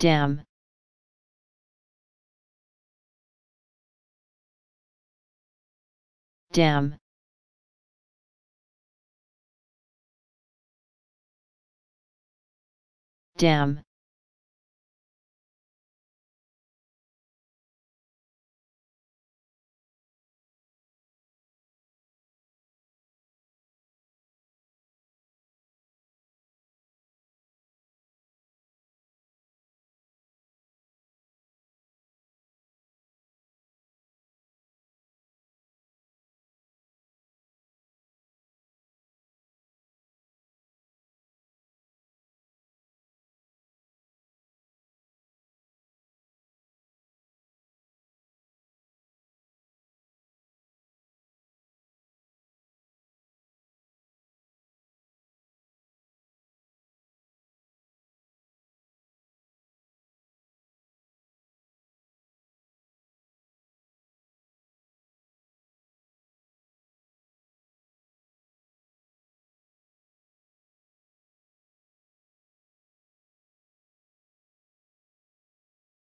dam dam dam